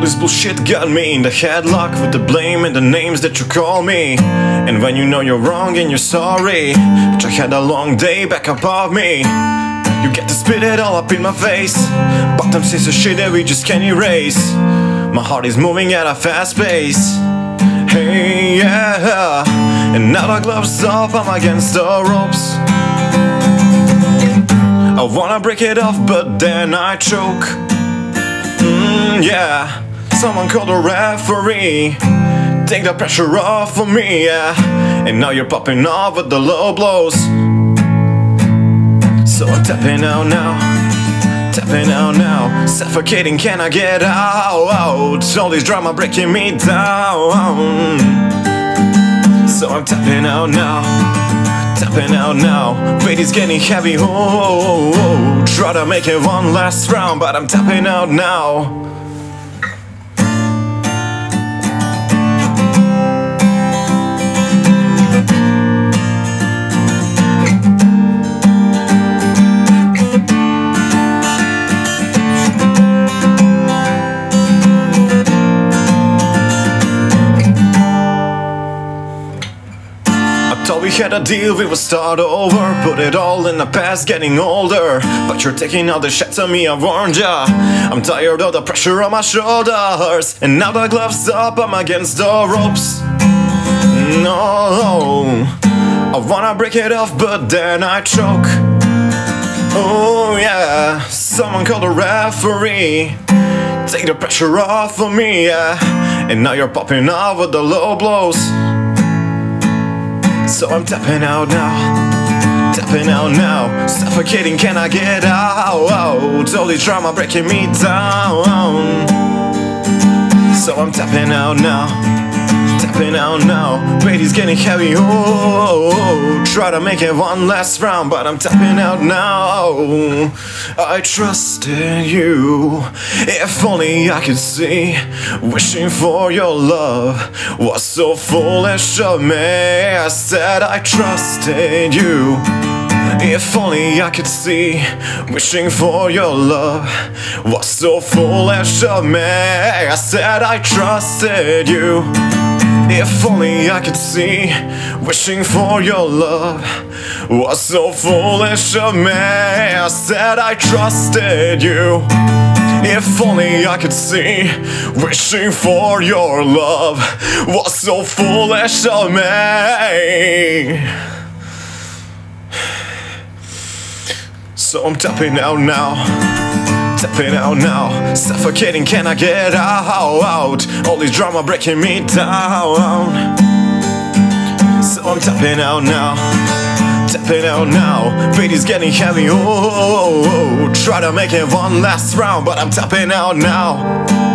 bullshit got me in the headlock with the blame and the names that you call me. And when you know you're wrong and you're sorry, but I had a long day back above me. You get to spit it all up in my face. Bottom says the shit that we just can't erase. My heart is moving at a fast pace. Hey, yeah. And now the gloves off, I'm against the ropes. I wanna break it off, but then I choke. Mm, yeah, someone called a referee. Take the pressure off of me, yeah. And now you're popping off with the low blows. So I'm tapping out now, tapping out now. Suffocating, can I get out? All this drama breaking me down. So I'm tapping out now, tapping out now. Weight is getting heavy, oh, oh, oh. Try to make it one last round, but I'm tapping out now. Had a deal, we would start over. Put it all in the past, getting older. But you're taking all the shots on me, I warned ya. I'm tired of the pressure on my shoulders. And now the gloves up, I'm against the ropes. No I wanna break it off, but then I choke. Oh yeah Someone called a referee. Take the pressure off of me, yeah. And now you're popping off with the low blows so I'm tapping out now, tapping out now. Suffocating, can I get out? This drama breaking me down. So I'm tapping out now, tapping out now. Is getting heavy, oh. Try to make it one last round, but I'm tapping out now. I trusted you, if only I could see. Wishing for your love was so foolish of me. I said I trusted you. If only I could see, wishing for your love was so foolish of me. I said I trusted you. If only I could see, wishing for your love was so foolish of me. I said I trusted you. If only I could see, wishing for your love was so foolish of me. So I'm tapping out now, tapping out now, suffocating. Can I get out? All this drama breaking me down. So I'm tapping out now, tapping out now. Weight is getting heavy. Oh, oh, oh, oh. try to make it one last round, but I'm tapping out now.